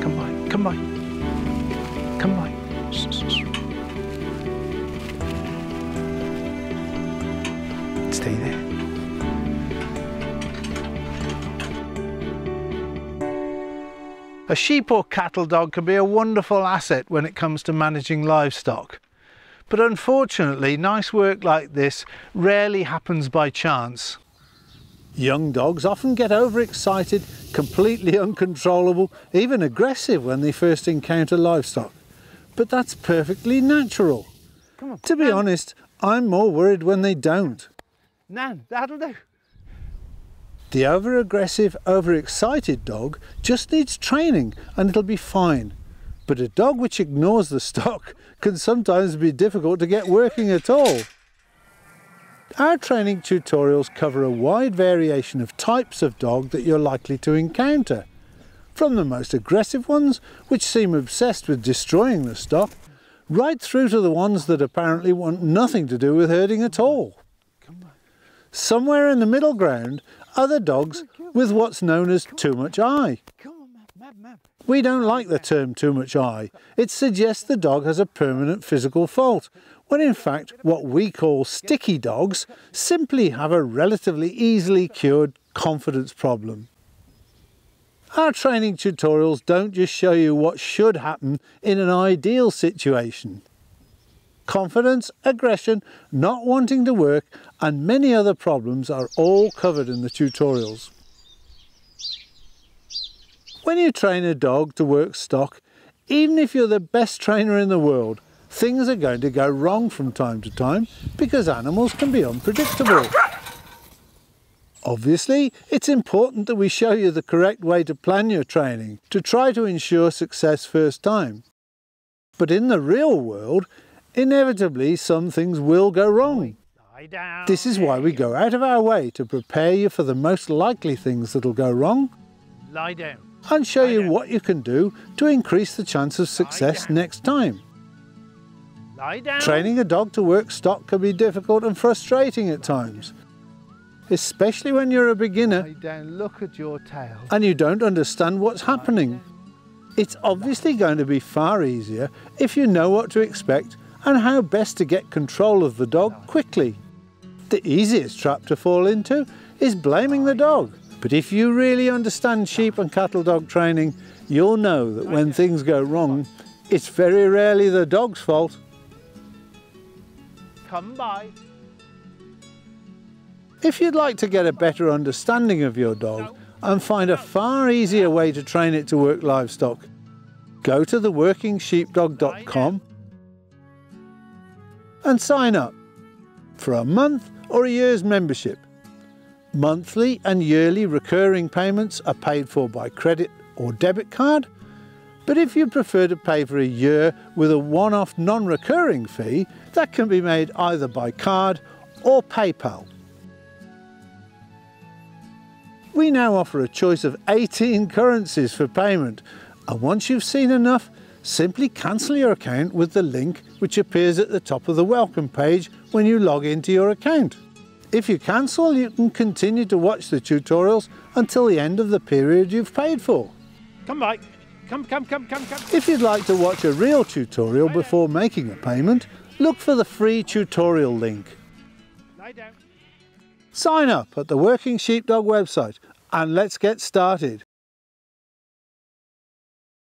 Come by, come by, come by. Stay there. A sheep or cattle dog can be a wonderful asset when it comes to managing livestock. But unfortunately, nice work like this rarely happens by chance. Young dogs often get overexcited, completely uncontrollable, even aggressive when they first encounter livestock. But that's perfectly natural. On, to be Nan. honest, I'm more worried when they don't. Nan, that'll do. The over-aggressive, overexcited dog just needs training and it'll be fine. But a dog which ignores the stock can sometimes be difficult to get working at all. Our training tutorials cover a wide variation of types of dog that you're likely to encounter. From the most aggressive ones, which seem obsessed with destroying the stock, right through to the ones that apparently want nothing to do with herding at all. Somewhere in the middle ground are the dogs with what's known as too much eye. We don't like the term too much eye. It suggests the dog has a permanent physical fault, when in fact what we call sticky dogs simply have a relatively easily cured confidence problem. Our training tutorials don't just show you what should happen in an ideal situation. Confidence, aggression, not wanting to work and many other problems are all covered in the tutorials. When you train a dog to work stock, even if you're the best trainer in the world, things are going to go wrong from time to time because animals can be unpredictable. Obviously, it's important that we show you the correct way to plan your training to try to ensure success first time. But in the real world, inevitably some things will go wrong. This is why we go out of our way to prepare you for the most likely things that'll go wrong Lie down. and show you what you can do to increase the chance of success next time. Lie down. Training a dog to work stock can be difficult and frustrating at times, especially when you're a beginner Lie down. Look at your tail. and you don't understand what's happening. It's obviously going to be far easier if you know what to expect and how best to get control of the dog quickly. The easiest trap to fall into is blaming the dog. But if you really understand sheep and cattle dog training, you'll know that when things go wrong, it's very rarely the dog's fault. Come by. If you'd like to get a better understanding of your dog and find a far easier way to train it to work livestock, go to theworkingsheepdog.com and sign up for a month or a year's membership. Monthly and yearly recurring payments are paid for by credit or debit card, but if you prefer to pay for a year with a one-off non-recurring fee, that can be made either by card or PayPal. We now offer a choice of 18 currencies for payment, and once you've seen enough, simply cancel your account with the link which appears at the top of the welcome page when you log into your account. If you cancel, you can continue to watch the tutorials until the end of the period you've paid for. Come by. Come, come, come, come, come. If you'd like to watch a real tutorial before making a payment, look for the free tutorial link. Lie down. Sign up at the Working Sheepdog website and let's get started.